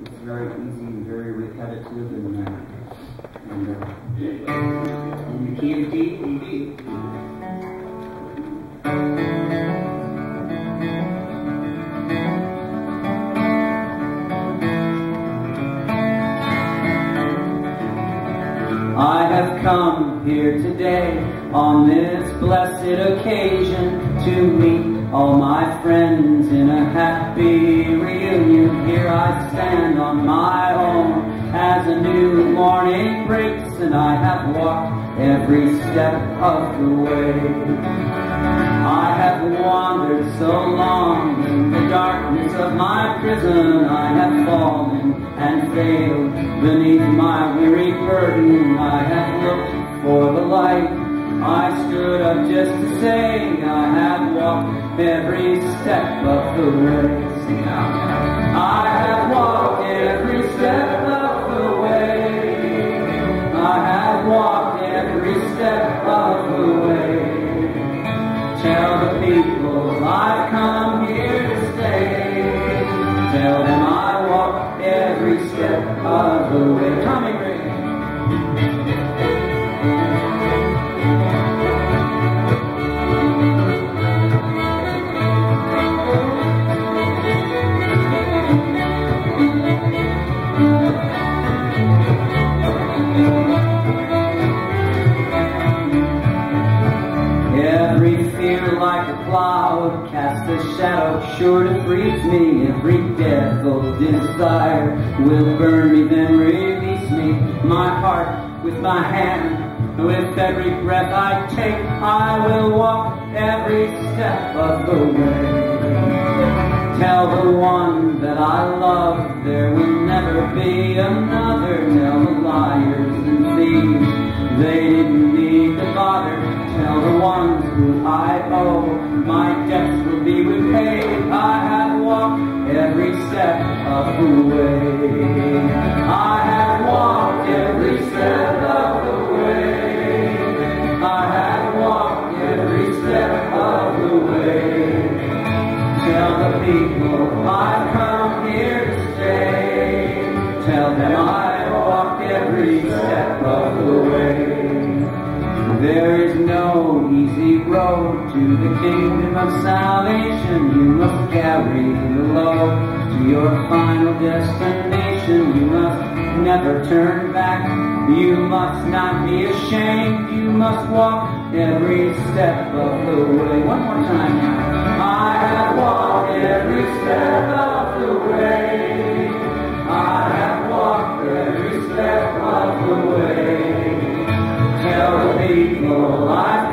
it's very easy and very repetitive and, uh, and, uh, in the key of D, indeed. I have come here today on this blessed occasion to meet all my friends in a happy reunion. Here I stand on my own as a new morning breaks and I have walked every step of the way. I have wandered so long in the darkness of my prison. I have fallen and failed beneath my weary burden. I have looked for the light. I stood up just to say I have walked every step of the way. I have walked every step of the way. I have walked every step of the way. Tell the people I've come here to stay. Tell them I walk every step of the way. Tommy fear like a cloud Cast a shadow sure to freeze me. Every devil desire will burn me, then release me. My heart with my hand, with every breath I take, I will walk every step of the way. Tell the one that I love there will never be another. The liars and thieves they didn't need to bother. Tell the ones owe my debts will be repaid. I have walked every step of the way. I have walked every step of the way. I have walked every step of the way. Tell the people I've come here to stay. Tell them I walked every step of the way. There is no easy road to the kingdom of salvation. You must carry the load to your final destination. You must never turn back. You must not be ashamed. You must walk every step of the way. One more time now. I have walked every step of the way. The people